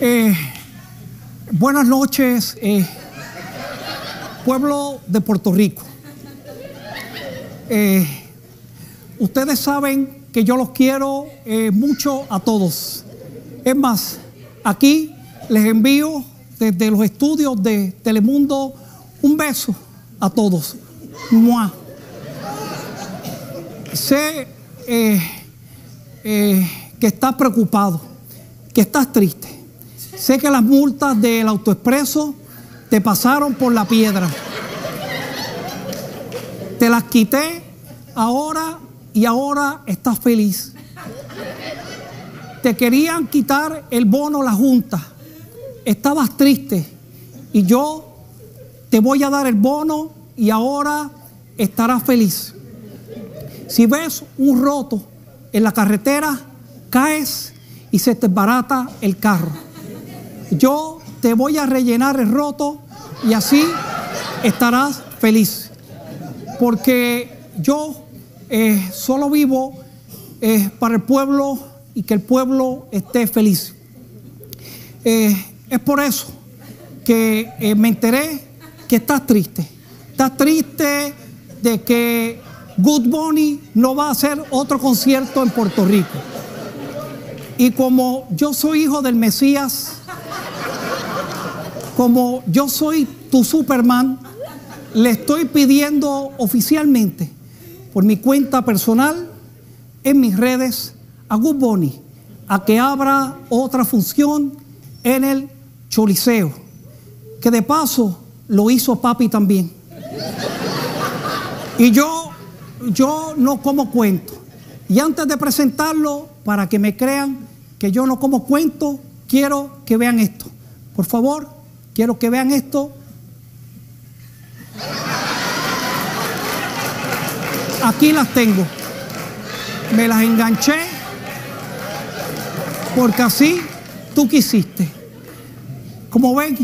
Eh, buenas noches, eh, pueblo de Puerto Rico. Eh, ustedes saben que yo los quiero mucho a todos. Es más, aquí les envío desde los estudios de Telemundo un beso a todos. ¡Mua! Sé que estás preocupado, que estás triste. Sé que las multas del autoexpreso te pasaron por la piedra. Te las quité ahora y ahora estás feliz. Te querían quitar el bono la Junta. Estabas triste y yo te voy a dar el bono y ahora estarás feliz. Si ves un roto en la carretera, caes y se te barata el carro. Yo te voy a rellenar el roto y así estarás feliz. Porque yo eh, solo vivo eh, para el pueblo y que el pueblo esté feliz. Eh, es por eso que me enteré que estás triste. Estás triste de que Good Bunny no va a hacer otro concierto en Puerto Rico. Y como yo soy hijo del Mesías, como yo soy tu Superman, le estoy pidiendo oficialmente por mi cuenta personal en mis redes a Good Bunny a que abra otra función en el Choliseo, que de paso lo hizo papi también. Y yo, yo no como cuento. Y antes de presentarlo, para que me crean que yo no como cuento, quiero que vean esto. Por favor, quiero que vean esto. Aquí las tengo. Me las enganché porque así tú quisiste. Como ven,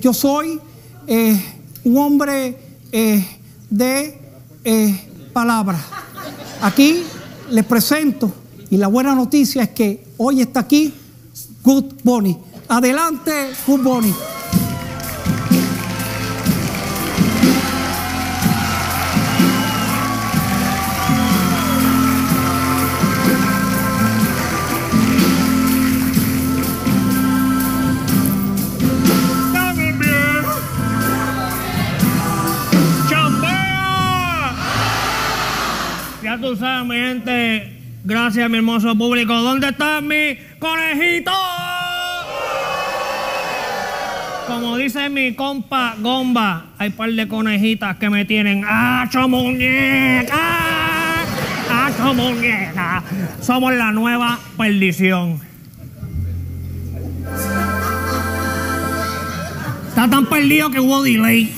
yo soy eh, un hombre eh, de eh, palabra. Aquí les presento y la buena noticia es que hoy está aquí Good Bunny. Adelante, Good Bunny. Sabes, mi gente. Gracias, mi hermoso público. ¿Dónde está mi conejito? Como dice mi compa Gomba, hay un par de conejitas que me tienen. ¡Acho muñeca! ¡Acho muñeca! Somos la nueva perdición. Está tan perdido que hubo delay.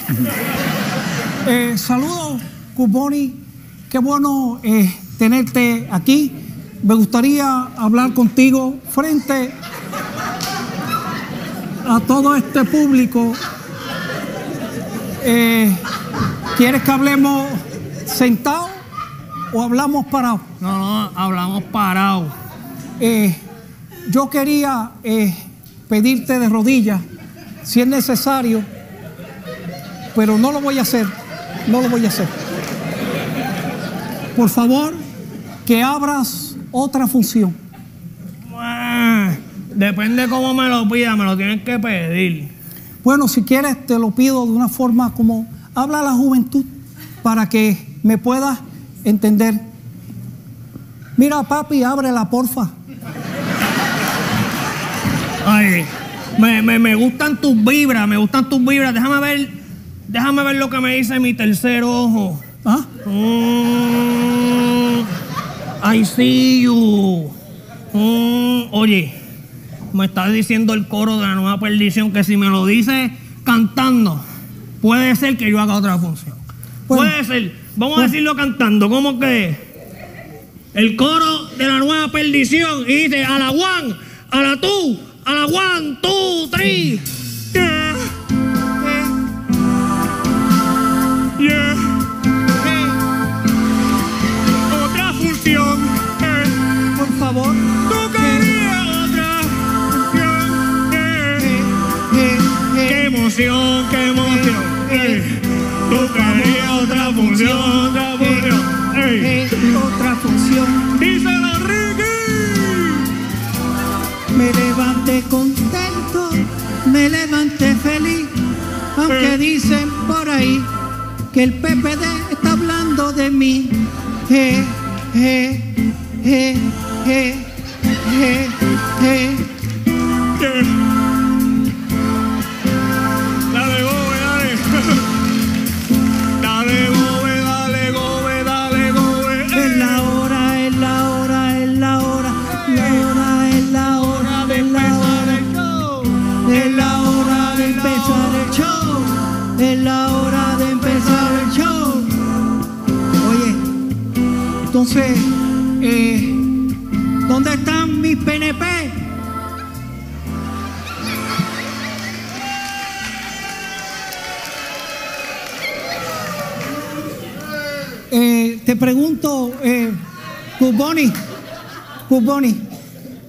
Eh, saludos, Bunny. Qué bueno eh, tenerte aquí. Me gustaría hablar contigo frente a todo este público. Eh, ¿Quieres que hablemos sentados o hablamos parados? No, no, hablamos parado. Eh, yo quería pedirte de rodillas, si es necesario, pero no lo voy a hacer, no lo voy a hacer. Por favor, que abras otra función. Ah, Depende cómo me lo pida, me lo tienes que pedir. Bueno, si quieres, te lo pido de una forma como habla la juventud para que me puedas entender. Mira, papi, ábrela, porfa. Ay, me, me, me gustan tus vibras, me gustan tus vibras. Déjame ver, déjame ver lo que me dice mi tercer ojo. ¿Ah? Mm, I see you. Mm, oye, me está diciendo el coro de la nueva perdición que si me lo dice cantando, puede ser que yo haga otra función. Bueno. puede ser. Vamos a decirlo cantando. ¿Cómo que? El coro de la nueva perdición y dice a la one, a la two, a la one, two, que el PPD está hablando de mí. Je, je, je, je, je, je. Entonces, eh, ¿dónde están mis PNP? Eh, te pregunto, eh, Cuboni,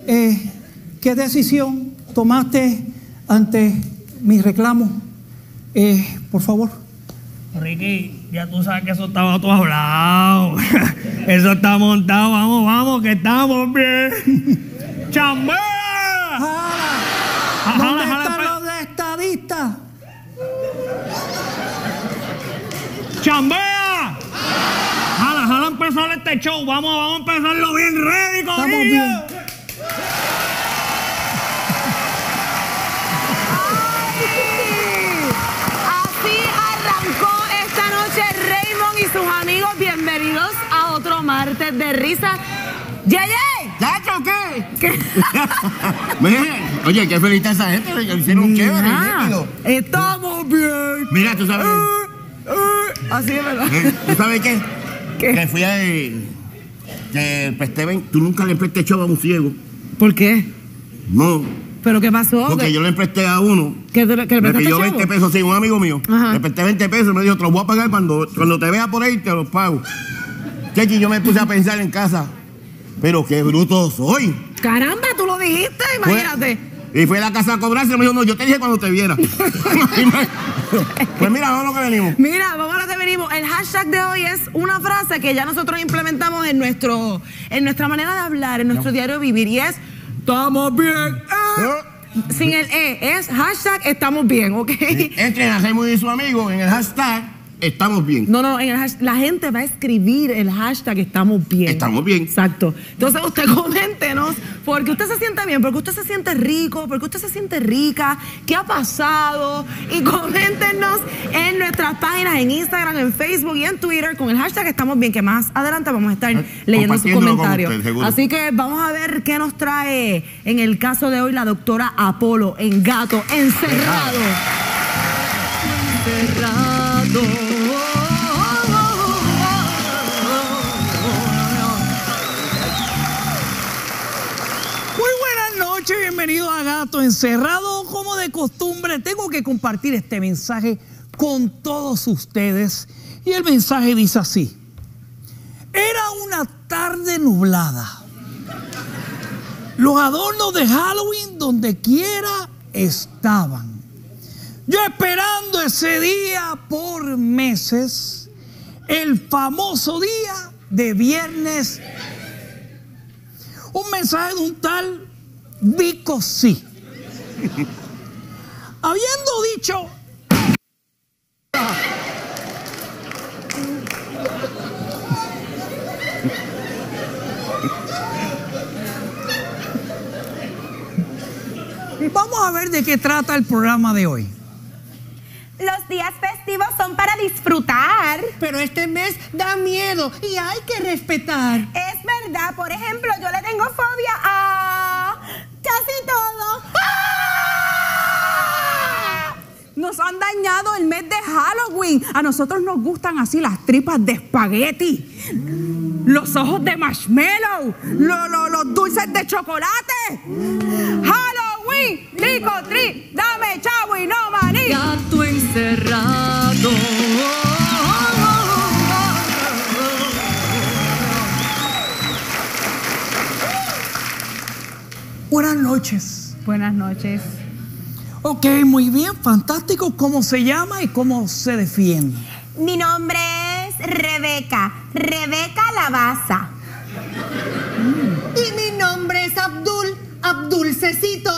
eh, ¿qué decisión tomaste ante mis reclamos? Por favor. Ya tú sabes que eso estaba todo hablado. Eso está montado. Vamos, vamos, que estamos bien. ¡Chambea! Jala, Jala, ¿Dónde jala, están pe- los de estadistas? ¡Chambea! Jala, jala empezar este show. Vamos, vamos a empezarlo bien ready, Estamos bien. Así arrancó esta noche Raymond y sus amigos. Bienvenidos a de risa. ¡Yeye! ¿Chacho qué? ¿Qué? Miren, oye, qué feliz esa gente, hicieron chévere, Mira, nítido. estamos bien. Mira, tú sabes, Eh, eh, Así es verdad. eh, ¿tú sabes qué? ¿Qué? Que fui a... Que presté, ven, tú nunca le presté show a un ciego. ¿Por qué? No, ¿Pero qué pasó? porque ¿Que- yo le presté a uno. que, te- que le prestaste pidió chavo? 20 pesos, sí, un amigo mío. Ajá. Le presté 20 pesos y me dijo, te los voy a pagar cuando, cuando te vea por ahí, te los pago. Chechi, yo me puse a pensar en casa, pero qué bruto soy. Caramba, tú lo dijiste, Fue- imagínate. y fue a la casa a cobrarse y me dijo, no, yo te dije cuando te viera. pues mira, vamos a lo que venimos. Mira, vamos a lo que venimos. El hashtag de hoy es una frase que ya nosotros implementamos en nuestro, en nuestra manera de hablar, en nuestro diario vivir, y es estamos bien. eh". Sin el E, es hashtag estamos bien, ¿ok? Entren a Raymond y su amigo en el hashtag Estamos bien. No, no, en el hash- la gente va a escribir el hashtag estamos bien. Estamos bien. Exacto. Entonces usted coméntenos porque usted se siente bien, porque usted se siente rico, porque usted se siente rica, qué ha pasado y coméntenos en nuestras páginas en Instagram, en Facebook y en Twitter con el hashtag estamos bien, que más adelante vamos a estar leyendo sus comentarios. usted. Así que vamos a ver qué nos trae en el caso de hoy la doctora Apolo en gato encerrado. Encerrado. Bienvenido a Gato Encerrado. Como de costumbre, tengo que compartir este mensaje con todos ustedes. Y el mensaje dice así. Era una tarde nublada. Los adornos de Halloween donde quiera estaban. Yo esperando ese día por meses, el famoso día de viernes un mensaje de un tal Vico sí. Habiendo dicho. Vamos a ver de qué trata el programa de hoy. Son para disfrutar. Pero este mes da miedo y hay que respetar. Es verdad, por ejemplo, yo le tengo fobia a casi todo. ¡Ah! Nos han dañado el mes de Halloween. A nosotros nos gustan así las tripas de espagueti, los ojos de marshmallow, lo- lo- los dulces de chocolate. Halloween, trick or treat, dame chavo y no maní. Gato encerrado. Buenas noches. Buenas noches. Ok, muy bien, fantástico. ¿Cómo se llama y cómo se defiende? Mi nombre Rebeca, Rebeca Lavaza. Y mi nombre es Abdul, Abdulcecito.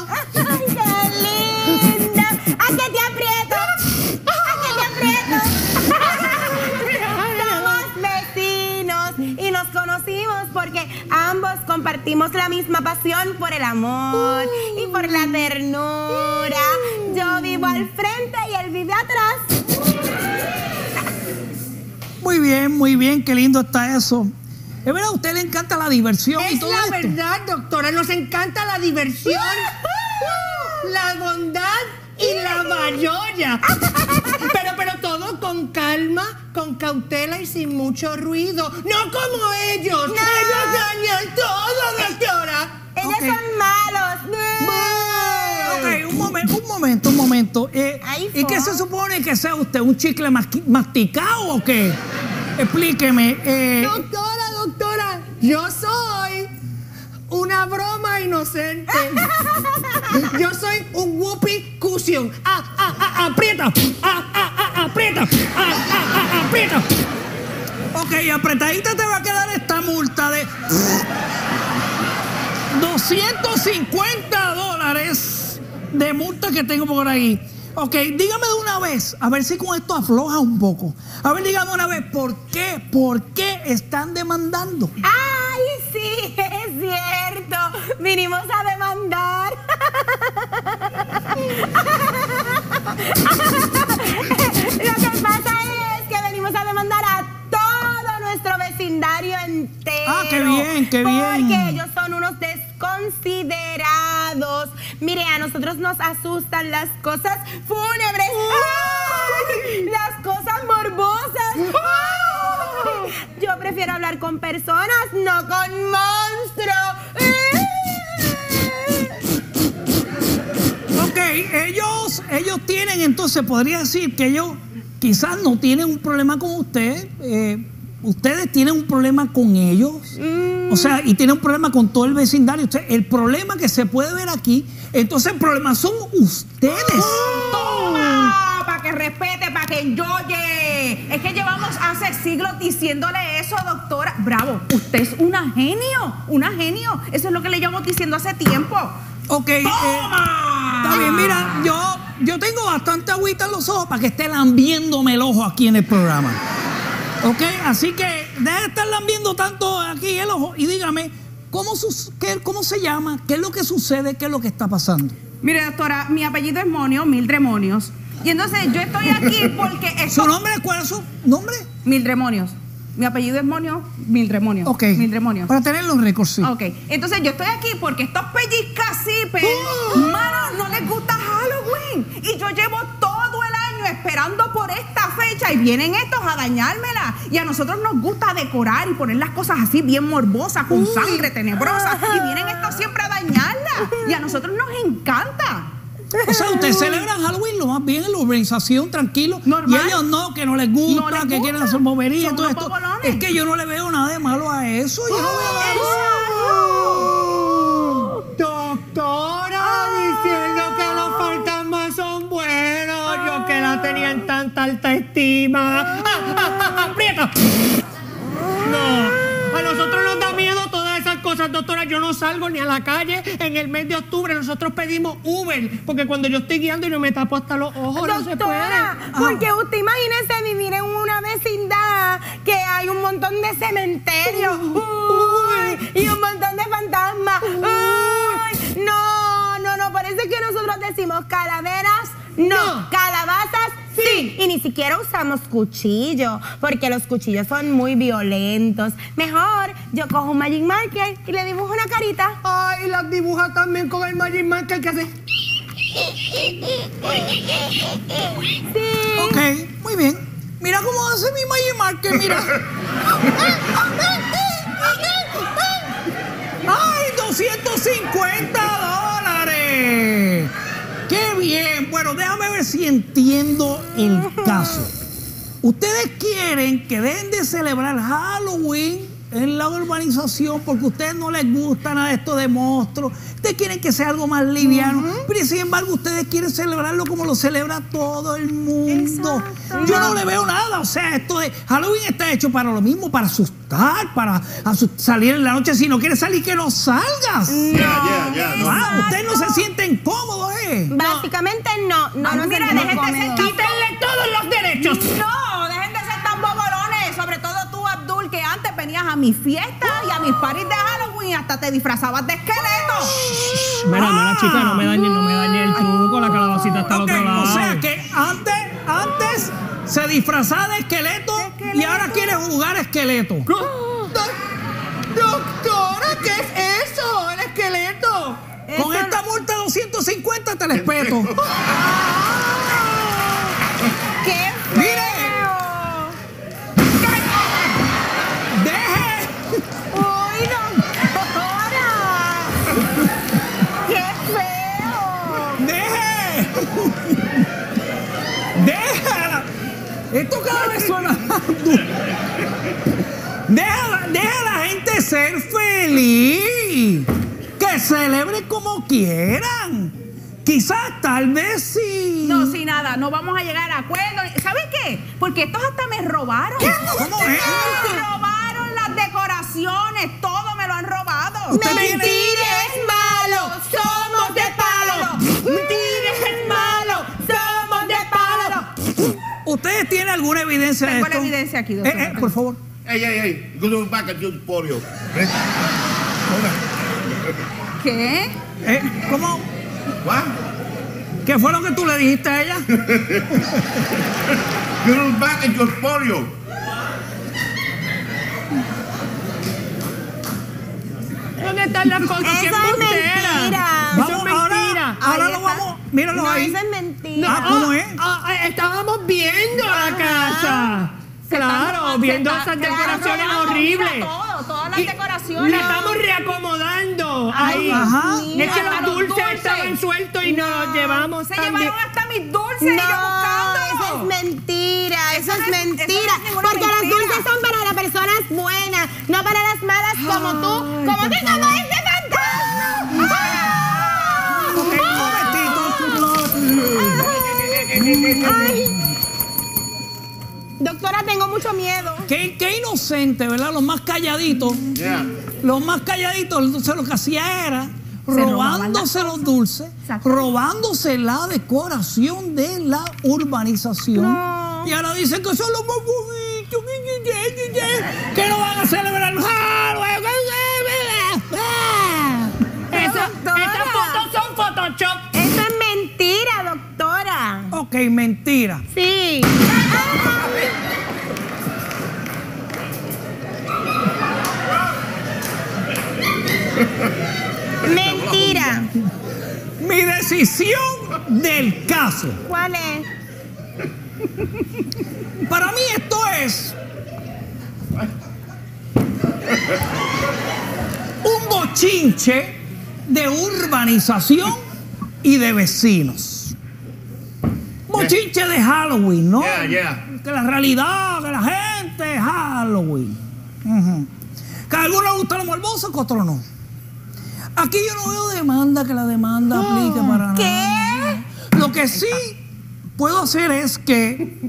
Compartimos la misma pasión por el amor y por la ternura. Yo vivo al frente y él vive atrás. Muy bien, muy bien, qué lindo está eso. Es verdad, a usted le encanta la diversión y Es todo la esto. verdad, doctora. Nos encanta la diversión, la bondad y la bayolla. Pero, pero todo con calma, con cautela y sin mucho ruido. No como ellos. Que sea usted? ¿Un chicle masticado o qué? Explíqueme. eh, Doctora, doctora, yo soy una broma inocente. Yo soy un whoopee cushion. ah, ah, ah, aprieta, ah, ah, ah, aprieta, ah, ah, ah, aprieta. Ok, apretadita te va a quedar esta multa de 250 dólares de multa que tengo por ahí. Ok, dígame de una vez, a ver si con esto afloja un poco. A ver, dígame una vez, ¿por qué, por qué están demandando? ¡Ay, sí! Es cierto. Vinimos a demandar. Lo que pasa es que venimos a demandar a todo nuestro vecindario entero. Ah, qué bien, qué bien. Porque ellos son unos desconsiderados. Mire, a nosotros nos asustan las cosas fúnebres. ¡Ay! Las cosas morbosas. ¡Ay! Yo prefiero hablar con personas, no con monstruos. Ok, ellos, ellos tienen, entonces podría decir que ellos quizás no tienen un problema con usted. eh, ustedes tienen un problema con ellos. O sea, y tienen un problema con todo el vecindario. Usted- el problema que se puede ver aquí, entonces el problema son ustedes. ¡Toma! Para que respete, para que enjoye. Es que llevamos hace siglos diciéndole eso, doctora. Bravo, usted es una genio, una genio. Eso es lo que le llevamos diciendo hace tiempo. Ok, eh, está bien, mira, yo, yo tengo bastante agüita en los ojos para que esté lambiéndome el ojo aquí en el programa. Ok, así que deje de estar lambiendo tanto aquí el ojo y dígame, ¿cómo, sus- qué- ¿cómo se llama? ¿Qué es lo que sucede? ¿Qué es lo que está pasando? Mire, doctora, mi apellido es Monio, Mildred Monios. Y entonces yo estoy aquí porque ¿Su nombre? ¿Cuál es su nombre? Mildred Monios. Mi apellido es Monio, Mildred Monios. Ok. Mildred Monios. Para tener los récords, sí. Ok, entonces yo estoy aquí porque estos pellizcacipes, ¡Oh! mano, no les gusta Halloween. Y yo llevo todo esperando por esta fecha y vienen estos a dañármela. Y a nosotros nos gusta decorar y poner las cosas así bien morbosas, con sangre tenebrosa. Y vienen estos siempre a dañarla. Y a nosotros nos encanta. O sea, ustedes celebran Halloween lo más bien en la urbanización, tranquilo. Normal. Y ellos no, que no les gusta, No les que quieren hacer bobería y todo esto. popolones. Es que yo no le veo nada de malo a eso. Yo no veo nada de Doctora, alta estima. ¡Ah, ah, ah, ¡Aprieta! No, a nosotros nos da miedo todas esas cosas, doctora. Yo no salgo ni a la calle en el mes de octubre. Nosotros pedimos Uber, porque cuando yo estoy guiando yo me tapo hasta los ojos, no se puede. Doctora, porque usted imagínese vivir en una vecindad que hay un montón de cementerios y un montón de fantasmas. No, no, no, es que nosotros decimos calaveras, no, No. calabazas, sí. Y ni siquiera usamos cuchillo, porque los cuchillos son muy violentos. Mejor yo cojo un Magic Marker y le dibujo una carita. Ay, las dibuja también con el Magic Marker que hace. Sí. Ok, muy bien. Mira cómo hace mi Magic Marker, mira. ¡Ay, 250 dólares! ¡Qué bien! Bueno, déjame ver si entiendo el caso. Ustedes quieren que dejen de celebrar Halloween en la urbanización porque a ustedes no les gusta nada de esto de monstruos. Ustedes quieren que sea algo más liviano. Pero sin embargo, ustedes quieren celebrarlo como lo celebra todo el mundo. Exacto. Yo no le veo nada. O sea, esto de Halloween está hecho para lo mismo, para asustar, para salir en la noche. Si no quieres salir, que no salgas. Ya, ya, ya. no. Ah, ustedes no se sienten cómodos, Básicamente no, no mira, sentimos dejen de ser. Quítenle todos los derechos. No, dejen de ser tan bobolones. Sobre todo tú, Abdul, que antes venías a mis fiestas y a mis parties de Halloween y hasta te disfrazabas de esqueleto. Mira, mira, chica, no me dañe, no me dañe el truco. La calabacita está al otro lado. o sea que antes, antes se disfrazaba de esqueleto, y ahora quiere jugar esqueleto. Doctora, ¿qué es eso? El esqueleto. Con esta multa de 250 te respeto. ¡Qué como quieran. Quizás, tal vez sí. No, sí, nada, no vamos a llegar a acuerdo. ¿Sabes qué? Porque estos hasta me robaron. ¿Cómo es? Me robaron las decoraciones, todo me lo han robado. Mentira es malo, somos de palo. Mentira es malo, somos de palo. ¿Ustedes tienen alguna evidencia de Tengo esto? la evidencia aquí, doctor. Eh, eh, por favor. Ey, ey, ey. Go back at your. ¿Eh? ¿Qué? Eh, ¿Cómo? What? ¿Qué fue lo que tú le dijiste a ella? Go back at your polio. ¿Dónde están las cosas? ¡Qué Eso es mentira. Eso Vamos, es mentira. ahora, ahora Ahí lo está. vamos. Míralo No, ahí. eso es mentira. Ah, ¿cómo es? Ah, ah, estábamos viendo la casa. Claro, viendo está- esas decoraciones horribles. todo, todas las Y decoraciones. La estamos reacomodando. Ajá. Es que los los dulces dulces. estaban sueltos y nos los llevamos Se también. llevaron hasta mis dulces No, y yo buscando. eso es mentira, eso, Eso es eso no mentira. es porque mentira. dulces son para las personas buenas, no para las malas como tú, como tú, como este fantasma. Ay. Doctora, tengo mucho miedo. Qué, qué inocente, ¿verdad? Los más calladitos. Yeah. Los más calladitos, entonces lo que hacía era robándose los dulces, robándose la decoración de la urbanización. No. Y ahora dicen que son los más bonitos, que no van a celebrar Doctora. estas fotos son Photoshop. Eso es mentira, doctora. Ok, mentira. Sí. Mentira. Mi decisión del caso. ¿Cuál es? Para mí esto es un bochinche de urbanización y de vecinos. Bochinche de Halloween, ¿no? Yeah, yeah. Que la realidad, que la gente es Halloween. Que a algunos les gusta lo morboso, que a otros no. Aquí yo no veo demanda que la demanda aplique para ¿Qué? nada. Lo que sí puedo hacer es que.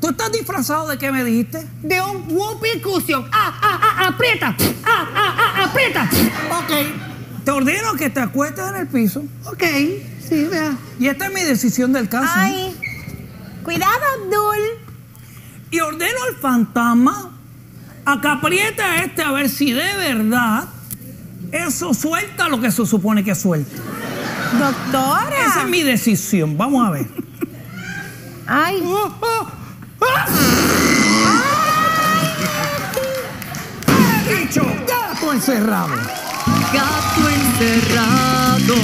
¿Tú estás disfrazado de qué me dijiste? De un whoopee cushion. ¡Ah, ah, ah! ¡Aprieta! ¡Ah, ah, ah! ¡Aprieta! Ok, te ordeno que te acuestes en el piso. Ok, sí, vea. Y esta es mi decisión del caso. Ay. Cuidado, Abdul. Y ordeno al fantasma a que apriete a este a ver si de verdad eso suelta lo que se supone que suelta. Doctora. Esa es mi decisión. Vamos a ver. Ay. Dicho, gato encerrado. Gato encerrado.